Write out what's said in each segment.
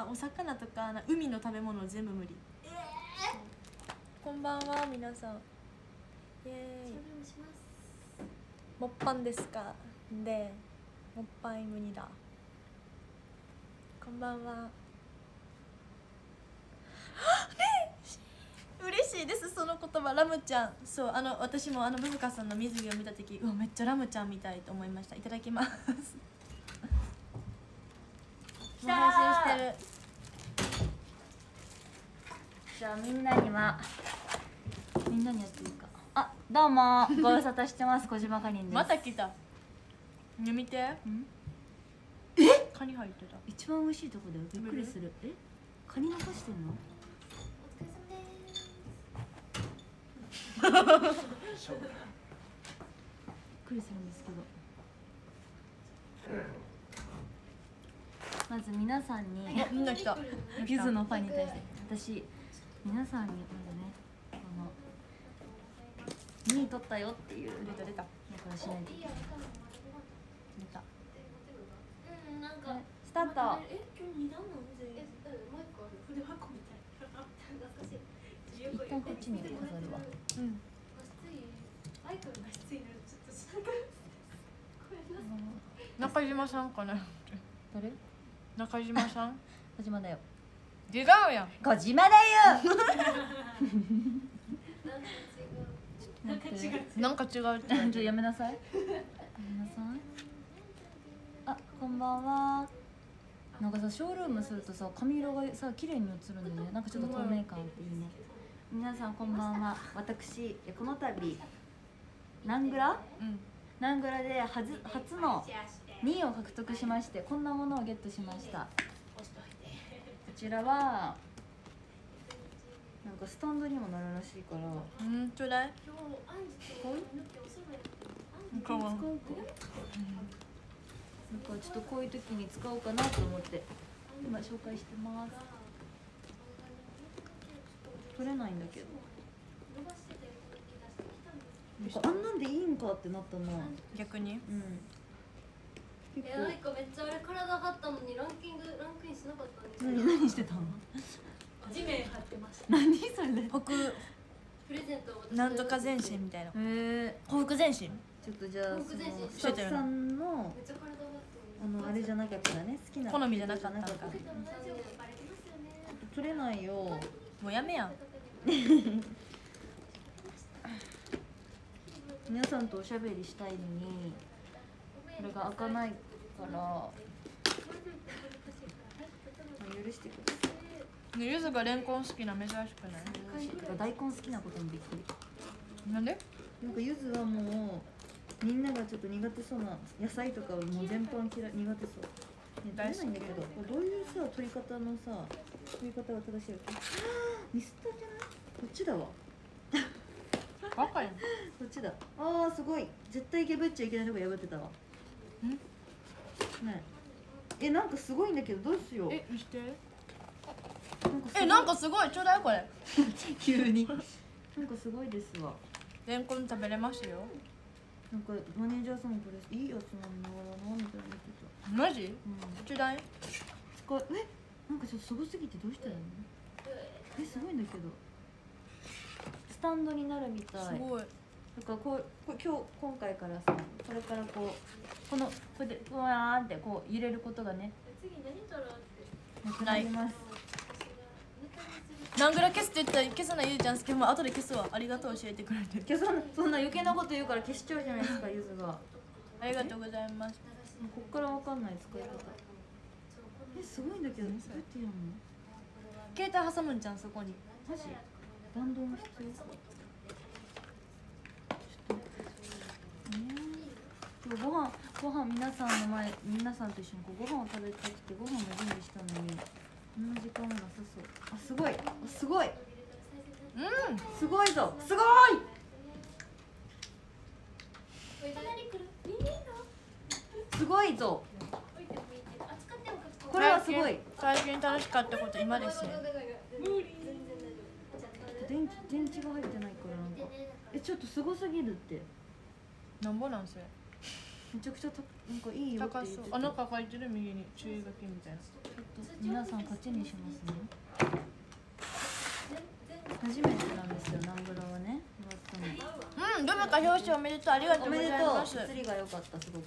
かお魚とかな海の食べ物全部無理。こんばんは皆さん。イエーイ。もっぱんですか？でもっぱい無理だ。こんばんは。嬉しいです。その言葉ラムちゃん。そうあの私もあのブブカさんの水着を見た時うわめっちゃラムちゃんみたいと思いました。いただきますもう配信してる。じゃあみんなにはみんなにやっていいか。あどうも。ご無沙汰してます。小島かりんです。また来た。ね見て。んえ？カニ入ってた。一番美味しいとこだよびっくりする。え？カニ残してんの？びっくりするんですけどまず皆さんにあみんな来た。ゆずのファンに対して。私皆さんにまずねこの2位取ったよっていう出た出ただからしないと。出た。うんなんかスタート。一個ある。筆箱みたいな。懐かしい。一旦こっちに飾るわ。うん。中島さんかな。誰？中島さん？小島だよ。違うやん。小島だよ。なんか違う？なんか違う違うってちょっとやめなさい。やめなさい。あこんばんは。なんかさショールームするとさ髪色がさ綺麗に映るんだよね。なんかちょっと透明感あっていいね。皆さんこんばんは。私えこの度ナングラ？うん。ナングラではず初の2位を獲得しましてこんなものをゲットしました。こちらはなんかスタンドにもなるらしいから。うんちょうだいかわなん。かちょっとこういう時に使おうかなと思って今紹介してます。取れないんだけど。あんなんでいいんかってなったな。逆に？うん。結えなんかめっちゃあれ体張ったのにランキングランクインしなかったんですよ何何してたの？地面張ってました。何それ？へ北プレゼントなんとか全身みたいな。え幸福全身ちょっとじゃあその僕全身スタッフさんのめっちゃ体張ってあのあれじゃなかったらね好きな好みじゃなかったんか取れないよ。もうやめやん。皆さんとおしゃべりしたいのにこれが開かないから、まあ、許してください。ねゆずがレンコン好きな珍しくない？大根好きなことにびっくりなんで？なんかゆずはもうみんながちょっと苦手そうな野菜とかをもう全般嫌い苦手そう、ね、大好き。だけどどういうさ取り方のさ取り方が正しいわけ？ミスったんじゃない？こっちだわ。バカやん。こっちだ。あーすごい。絶対破っちゃいけないとこ破ってたわ。んねえ。えなんかすごいんだけどどうしよう。え見して。なんかすごい。えなんかすごい。ちょうだいこれ。急に。なんかすごいですわ。レンコン食べれますよ。なんかマネージャーさんもこれいいやつなんだろうなみたいな言ってマジ？たうん。ちょうだい。使うえ？なんかちょっとすごすぎてどうしたらいいの？えすごいんだけど。スタンドになるみたい。すごい。だからこうこう今日今回からさこれからこうこのこれでうわーってこう揺れることがね。次何撮ろうって。なくなります。何グラ消すって言ったら消さないゆうちゃん好きも後で消すわ。ありがとう教えてくれて。今日そんなそんな余計なこと言うから消しちゃうじゃないですかゆずがもありがとうございます。うこっからわかんない使い方。えすごいんだけどどうやってやるの？携帯挟むんじゃんそこに。マジ？弾道も必要？ちょっと。ね今日ご飯ご飯皆さんの前皆さんと一緒にこうご飯を食べたくてご飯も準備したのにこんな時間もなさそう。あすごい。あすごい。うんすごいぞ。すごい。すごいぞ。これはすごい。最近楽しかったこと今ですね。電池電池が入ってないからなんか。えちょっとすごすぎるって。なんぼなんそれめちゃくちゃたなんかいいよって高言ってた。そう。あなんか書いてる右に注意書きみたいな。ちょっと皆さんこっちにしますね。初めてなんですよナンブラはね。うんどなた表紙おめでとう。ありがとうごおめでとざいます。う映りが良かった。すごく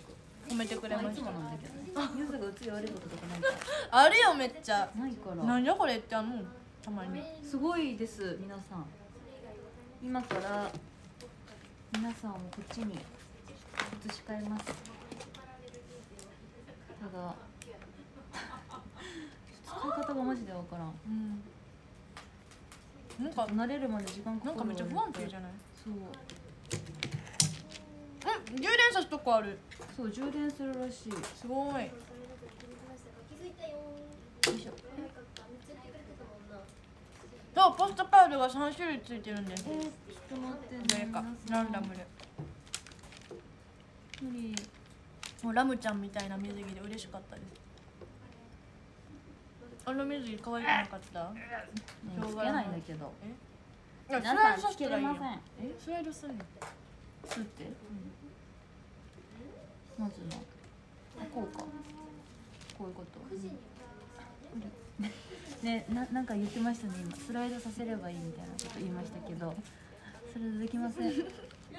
褒めてくれました。まあいつもなんだけど。ねゆずが映り悪いこととかないかあるよめっちゃ。らないからなんじゃこれってあんの？たまに。すごいです皆さん。今から皆さんをこっちに移し替えます。ただ。使い方がマジでわからん。うん。なんか慣れるまで時間かかるなんかめっちゃ不安定じゃない？そう。うん充電さすとこある。そう充電するらしい。よすごい。そう？ポストカードが3種類ついてるんで。すえー、ちょっと待って。ねランダムで無理もうラムちゃんみたいな水着で嬉しかったです。あの水着可愛くなかった？ねつけないんだけど。いや皆さんつスライドさせたらいいよえ？スライドすんの？すって、まずはあこうか。こういうこと。ねななんか言ってましたね今。スライドさせればいいみたいなこと言いましたけど。それできません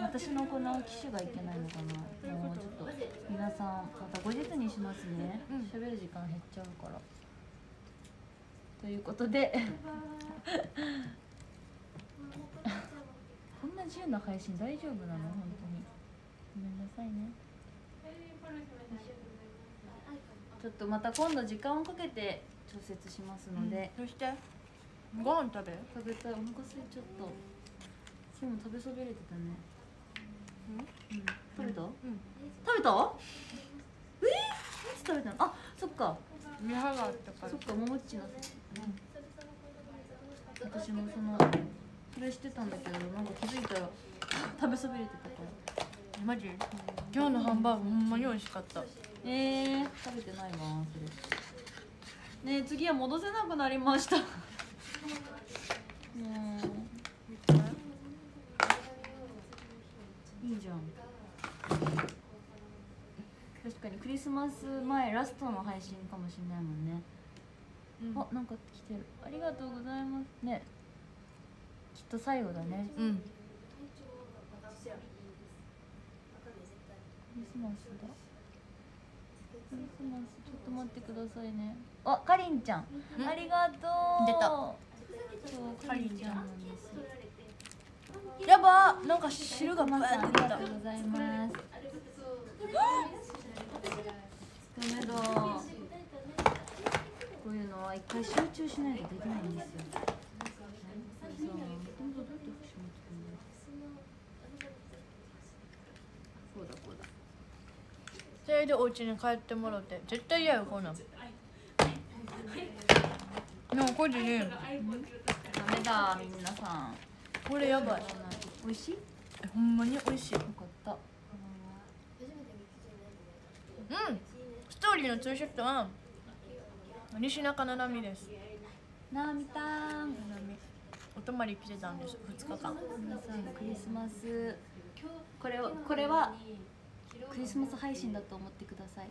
私のこの機種がいけないのかな。もうちょっと皆さんまた後日にしますね。うん。喋、る時間減っちゃうから。ということで。こんな自由な配信大丈夫なの？本当に。ごめんなさいね。ちょっとまた今度時間をかけて調節しますので、そして？ご飯食べ？る食べたい。お腹空いちゃった。今日も食べそびれてたね。うん、食べた、うん。食べた？え？ー、いつ食べたの？あそっか。そっかももっちの。私もそのそれしてたんだけどなんか気づいたら 食べそびれてたからマジ？今日のハンバーグほんまに美味しかった。えー、食べてないわそれ。ねえ次は戻せなくなりました。もういいじゃん確かにクリスマス前ラストの配信かもしれないもんね、うん。あなんか来てる。ありがとうございます。ね。きっと最後だね。うん。クリスマスだ。クリスマスちょっと待ってくださいね。あかりんちゃん。ん。ありがとう。出た。そうかりんちゃんなんです。やばなんか汁がバマーって出た。ありがとうございますダメだ。こういうのは一回集中しないとできないんですよ。そうだこうだ。それでお家に帰ってもらって。絶対嫌よこんなんでもこれねダメだ皆さん。これやばい。美味しい？ほんまに美味しい。かった。うん。ストーリーのツーショットは西中七海です。なみたん。七海。お泊まり来てたんです2日間。皆さんクリスマス。これをこれはクリスマス配信だと思ってください。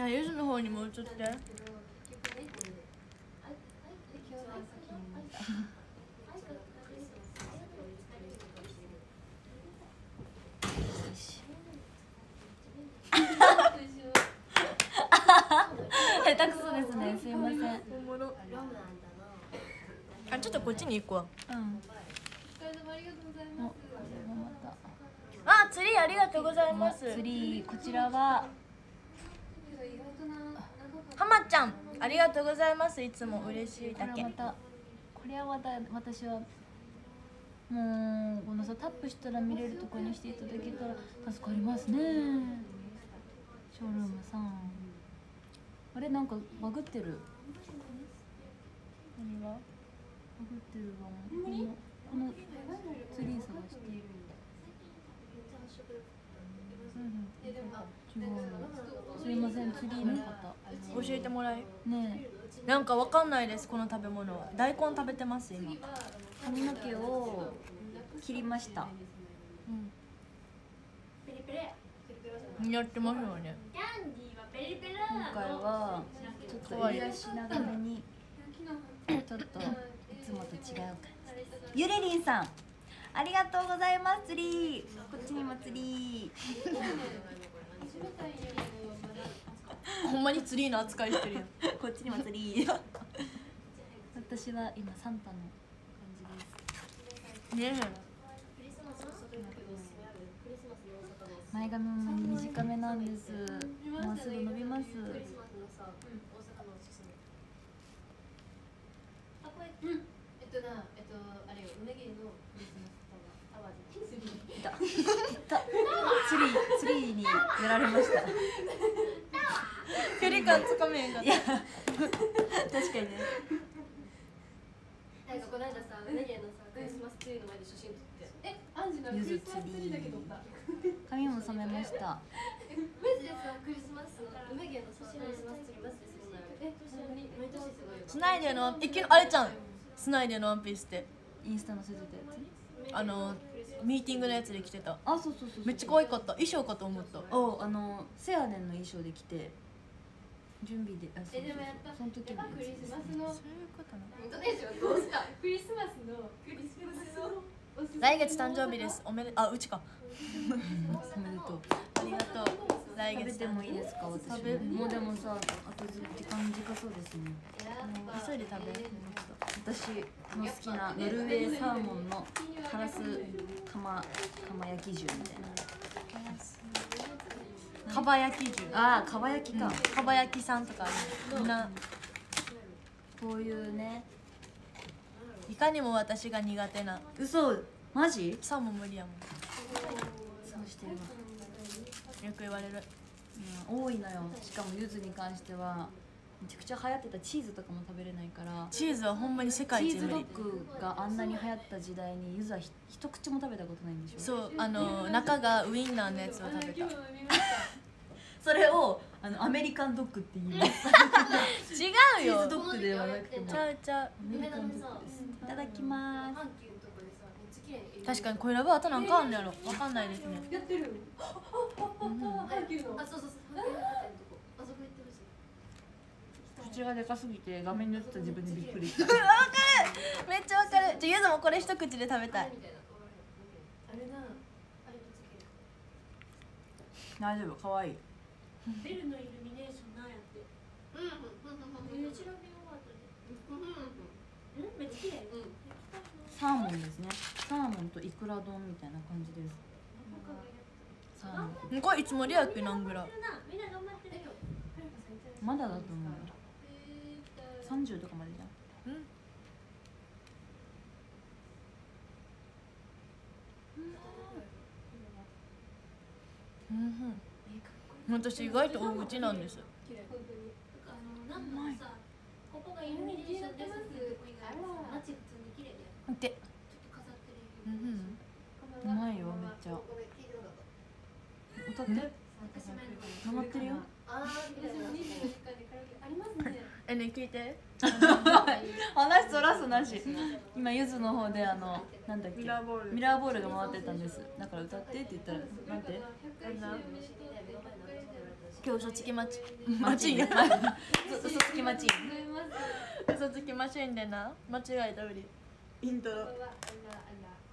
あゆずの方にも映って下手くそですね。すいません。うんあちょっとこっちに行くわ。おこれもまたあツリーありがとうございます。ツリーこちらは。はまちゃんありがとうございます。いつも嬉しいこだけ。れはまたこれはまた私はもうこのさタップしたら見れるとこにしていただけたら助かりますね。ショールームさんあれなんかバグってる。何が？バグってるわこのこのツリー探している違う。のすいませんツリーの方。教えてもらえ。ねえ。なんかわかんないですこの食べ物。大根食べてます今。髪の毛を切りました。うん。やってますよね今回はちょっと襟足長めにちょっといつもと違う感じ。ゆれりんさんありがとうございますツリー。こっちにもツリほんまにツリーの扱いしてるやん。ーこっちにもツリー。私は今サンタの感じです。ねク前髪も短めなんです。もうすぐ伸びます。クリスマスのさ、大阪のおすすめあこれ、うん、えっとなえっとあれよ梅芸のクリスマスタワータワーじゃないツリーいたいたツリーツリーにやられました。距離感つかめへんかっいや確かにね。なんかこの間さ梅芸のさクリスマスツリーの前で写真撮って。えアンジュなクリスマスツリーだけ撮った髪も染めました。えマジでさクリスマスの梅芸のさクリスマスツリーマジですごいえ本当に毎年すごいよスナイデーのワンえきあれちゃんスナイデーのワンピースってインスタ載せてたやつあのミーティングのやつで着てた。あそうそうそうそう。めっちゃ可愛かった。衣装かと思った。おあのセアネンの衣装で着て。準備であそうそうえでもやったその時やっぱクリスマスの。そういうことな本当でしょどうした？クリスマスの。クリスマスの来月誕生日です。おめであうちか。おめでとう。ありがとう。来月てもいいですか私食べもうでもさあと時間短そうですね。急いで食べ。私の好きなノルウェーサーモンのカラス釜釜焼き重みたいな。かば焼き重。ああ蒲焼きか、かば焼きさんとかみんな。こういうねいかにも私が苦手な。嘘。マジ？サーモン無理やもん。そうしてるわ。よく言われる。うん、多いのよ。しかも柚子に関してはめちゃくちゃ流行ってたチーズとかも食べれないから。チーズはほんまに世界チーズドッグがあんなに流行った時代に柚子はひ一口も食べたことないんでしょ？そうあの中がウインナーのやつを食べた。それをあのアメリカンドッグって言います。違うチーよズドッグではなくても。ちゃうちゃう。アメリカンドッグです。いただきます。確かにこれラブあとなんかあんのやろ。わかんないですねやってる。うん。阪急のあそう。そうそう。あそこ行ってほし。い口がでかすぎて画面に映った自分にびっくり。しためっちゃわかる。じゃあゆずもこれ一口で食べたい。大丈夫。可愛い。ベルのイルミネーションなんやって。うん。うん。うん。うん。調べ終わったでうんめっちゃ綺麗うんサーモンですね。サーモンとイクラ丼みたいな感じです。サーモン。これいつもリアクなんぐらまだだと思うよ。30とかまでじゃん。うん。うん私意外と大口なんです。綺麗本て。るうん。うまいよめっちゃ。歌って。ハマってるよ。あーみたいな。ありますねえね聞いて。話そらすなし。今ゆずの方であのなんだっけ？ミラーボール。ミラーボールが回ってたんです。だから歌ってって言ったらなんて今日嘘つきマチマチンや嘘嘘つきマチン嘘つきマシンでな。間違えたふりイントロ。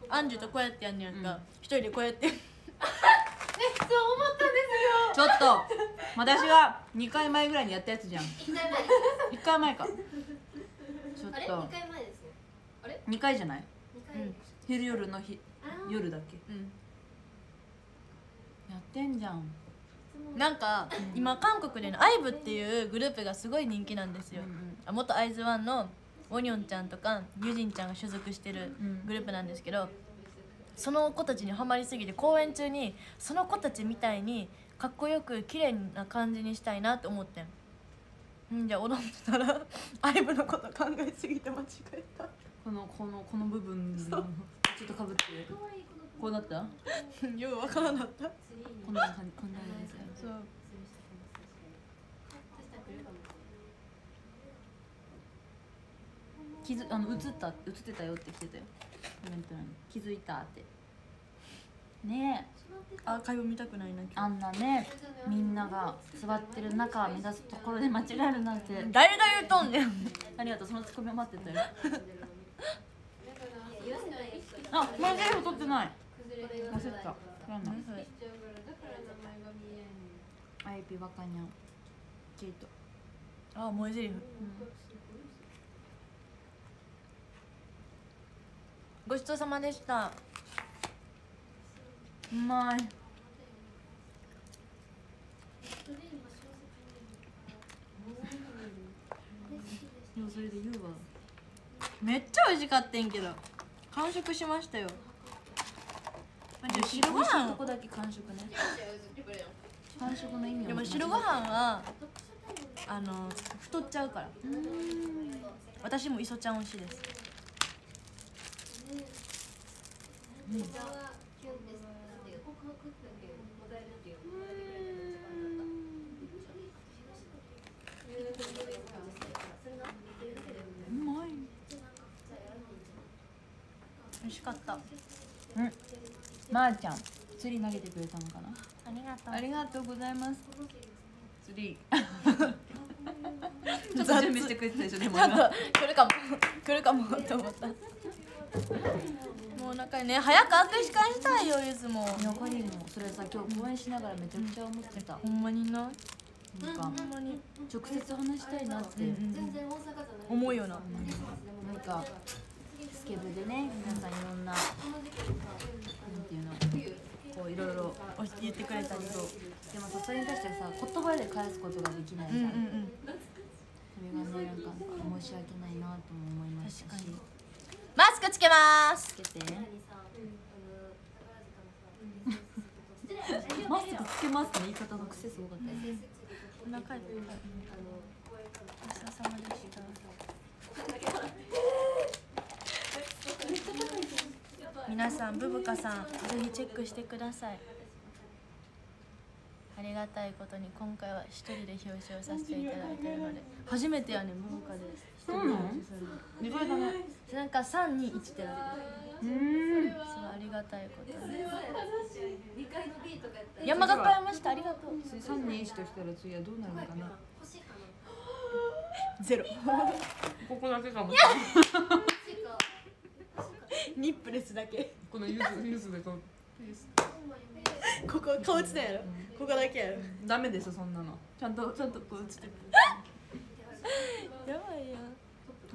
アンジュとこうやってやんねやんか。うん。一人でこうやって。ちょっと。私が2回前ぐらいにやったやつじゃん。一回前です1回前か。ちょあれ？っと二回前ですね。あれ？2回じゃない？うん。昼夜の日。夜だっけ？うん。やってんじゃん。なんか今韓国での IVE っていうグループがすごい人気なんですよ、あ元アイズワンのウォニョンちゃんとかユジンちゃんが所属してるうん。グループなんですけどその子たちにハマりすぎて公演中にその子たちみたいにかっこよく綺麗な感じにしたいなって思ってん。んじゃあ踊ってたら IVE のこと考えすぎて間違えた。このこのこの部分のちょっとかぶって。こうなった？ようわからなかった。こんな感じこんな感じ。ですよそう気づあの映った映ってたよって来てたよ。コメント欄に。気づいたって。ねアーカイブ見たくないなあんなねみんなが座ってる中目指すところで間違えるなんて。誰が言うとんねん。ありがとうそのツッコミを待ってたよ。あマジで撮ってない。忘れた。なんだアイピバカニャンケイト。あ萌え台詞ごちそうさまでした。うまい。でもそれで言うわ。めっちゃ美味しかったんけど。完食しましたよ。あでも白ご飯。こだけ完食ね。完食の意味をでも白ご飯はあの太っちゃうから。うーん。私も磯ちゃん推しですうまい美味しかった。あうん。まー、ちゃん釣り投げてくれたのかな？りがとありがとうございます。釣り。ちょっと準備してくれてたでしょでも来るかも。来るかもって思ったもうなんかね早く握手会したいよゆずも。いやかりんもそれさ今日公演しながらめちゃくちゃ思ってた、ほんまにな。なんかほん直接話したいなって、うんうん思うよな。なんかスケブでね皆さんいろんななんていうのこういろいろお言ってくれたりと。でもさそれに対してさ言葉で返すことができないじゃん、それがねなんか申し訳ないなとも思いまし。たし確マスクつけます。つけて。マスクつけます言い方の癖すごかったお腹いっぱいごちそうさまでした。皆さんブブカさんぜひチェックしてくださいありがたいことに今回は一人で表彰させていただいてるので初めてやねんブブカで一人で表彰する。の意外だねなんか321ってなってるうん。すごいありがたいことで。山が買いましたありがとう3人1としたら次はどうなるのかな。ゼロ。ここだけかも ニップレスだけ。このユースユースでこう ここ顔映ってないやろ。ここだけやろ。ダメですそんなの。ちゃんとちゃんとこう映って。る やばいよ。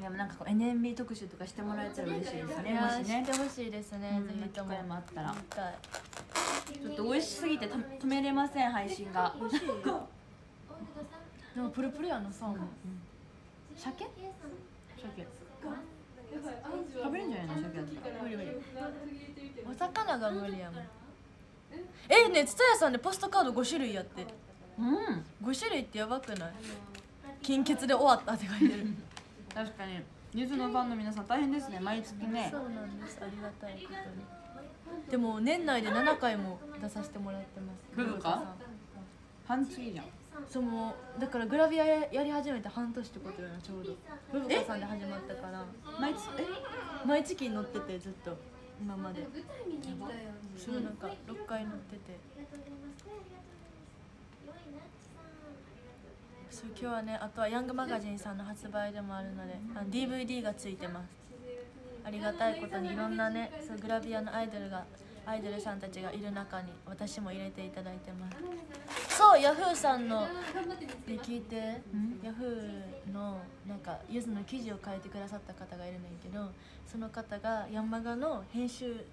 でもなんかこう NMB 特集とかしてもらえたら嬉しいですね。もしね。してほしいですね、うんぜひとも。もあったら。ちょっと美味しすぎてた止めれません配信が。でもプルプルやなサーモン。鮭？鮭。食べれんじゃないの鮭だったら。無理無理お魚が無理やもんえねつたやさんでポストカード5種類やって。うん。5種類ってやばくない？金欠で終わったって書いてる。確かに。ゆずのファンの皆さん大変ですね。毎月ね。そうなんです。ありがたいことに。でも年内で7回も出させてもらってます。ブブカさん半月じゃん。そうもうだからグラビアややり始めて半年ってことよなちょうど。ブブカさんで始まったから。毎月？え？毎月乗っててずっと今まで。そうなんか6回乗っててそう今日はねあとはヤングマガジンさんの発売でもあるのであの DVD がついてます。ありがたいことにいろんなねそうグラビアのアイドルがアイドルさんたちがいる中に私も入れていただいてます。そうヤフーさんの。で聞いて。ヤフーのなんかゆずの記事を書いてくださった方がいるんだけどその方がヤンマガの編集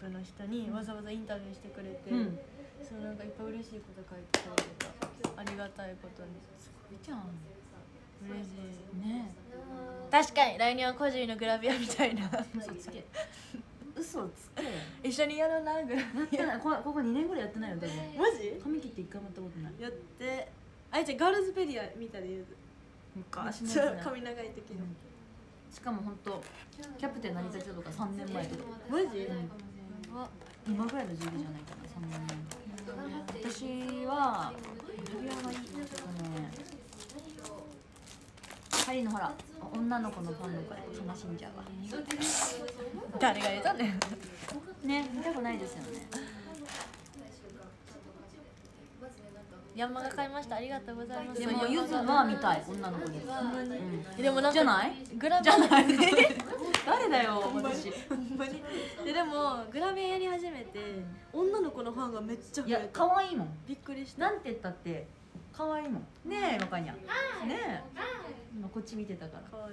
部の人にわざわざインタビューしてくれて、うん。そうなんかいっぱい嬉しいこと書いてくれてたありがたいことに。いいじゃん。嬉しい。ね。確かに来年は個人のグラビアみたいな。嘘つけ 嘘つけ。一緒にやろうなグラやってない。こここ2年ぐらいやってないよ多分。マジ？髪切って一回もやったことない。やって。あいちゃんガールズペディア見たで言う。昔のやつね。髪長い時の、しかも本当キャプテン成田町とか3年前とか。マジ、うん。今ぐらいの時期じゃないかな3年前。私はグラビアがいいちょっとねハリのほら女の子のファンの子悲しんじゃうわ。誰が言ったんだよね見たくないですよね。山が買いました。ありがとうございます。でもゆずは見たい女の子に、うん、でもなんかじゃない？グラビア。誰だよ 私。ででもグラビアやり始めて女の子のファンがめっちゃ増えた。いや可愛いもん。びっくりした。なんて言ったって可愛いもん。ねえ若にゃねえ。今こっち見てたから。かわい。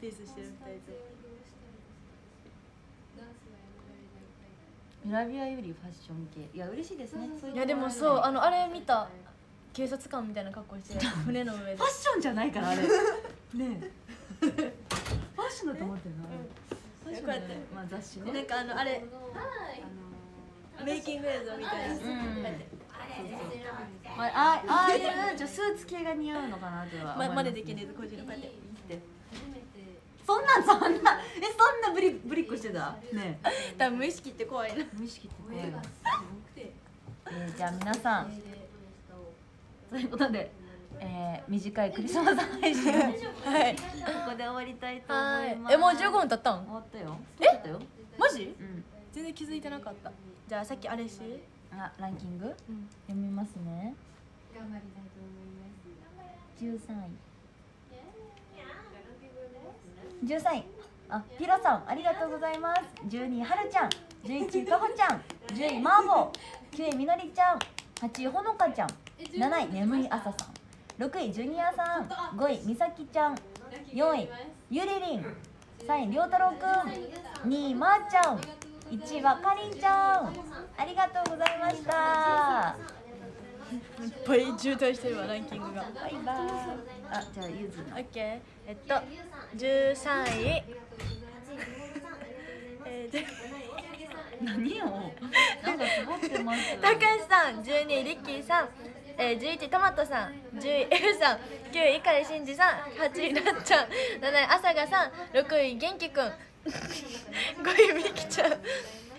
ピースしてる二人と。グラビアよりファッション系。いや嬉しいですね。いやでもそうあのあれ見た。警察官みたいな格好して船 の上で。ファッションじゃないからあれ。ねえ。ファッションだと思ってるのあれファッションだよねまあ雑誌ね。なんかあのあれ。メイキング映像みたいな、うん。こうやってまあ、あああいうちょスーツ系が似合うのかなとはま、ます真似できねえぞ個人のこうやっそんなんそんなえそんなブリブリッコしてた？ねえ。多分無意識って怖いな。無意識って怖い。なえー、じゃあ皆さん。ということで、えー、短いクリスマス配信はい。こで終わりたいと思はいます。えもう15分経ったん？終わったよ。終わったよ。マジ？うん。全然気づいてなかった。じゃあさっきあれし？あランキング？うん。読みますね。頑張りたいと思います。13位。13位。あピロさんありがとうございます。12位はるちゃん。11位かほちゃん。10位マーボー。9位みのりちゃん。8位ほのかちゃん。7位眠い朝さん。6位ジュニアさん。5位みさきちゃん。4位ゆりりん。3位りょうたろうくん。2位まーちゃん1位はかりんちゃんありがとうございました。いっぱい渋滞してるわランキングが。バイバイ。あじゃあゆずオッケー。えっと13位えーで何をなんかつぼってます高橋さん12位。リッキーさん、えー、11位。トマトさん10位。F さん9位。碇シンジさん8位。なっちゃん。7位朝香さん6位。元気くん5位みきちゃん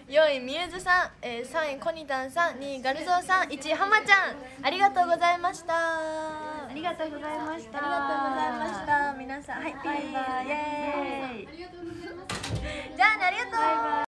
4位みゆずさん、えー、3位コニタンさん2位ガルゾーさん1位はまちゃんありがとうございました。あありがとうございました。りがとうございました。皆さんはいバイバイ。イエーイ。ありがとうございますじゃあねありがとう。バイバ